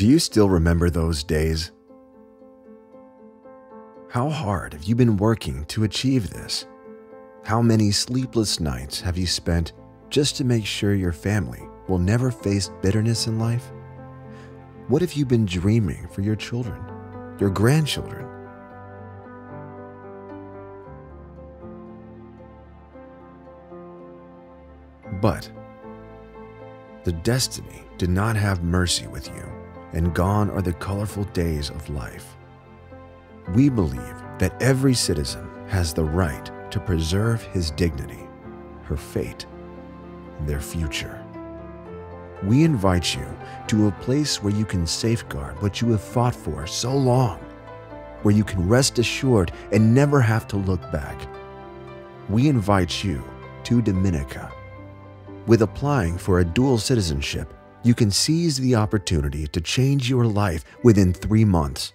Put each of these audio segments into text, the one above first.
Do you still remember those days? How hard have you been working to achieve this? How many sleepless nights have you spent just to make sure your family will never face bitterness in life? What have you been dreaming for your children, your grandchildren? But the destiny did not have mercy with you, and gone are the colorful days of life. We believe that every citizen has the right to preserve his dignity, her fate, their future. We invite you to a place where you can safeguard what you have fought for so long, where you can rest assured and never have to look back. We invite you to Dominica. With applying for a dual citizenship, you can seize the opportunity to change your life within three months.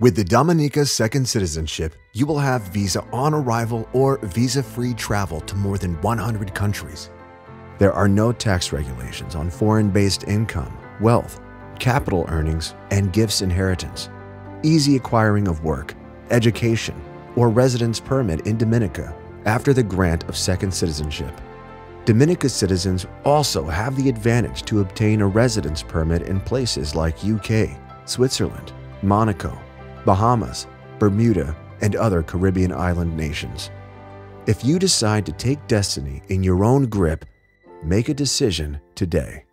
With the Dominica Second Citizenship, you will have visa on arrival or visa free travel to more than 100 countries. There are no tax regulations on foreign based income, wealth, capital earnings, and gifts inheritance. Easy acquiring of work, education, or residence permit in Dominica after the grant of second citizenship. Dominica citizens also have the advantage to obtain a residence permit in places like UK, Switzerland, Monaco, Bahamas, Bermuda, and other Caribbean island nations. If you decide to take destiny in your own grip, make a decision today.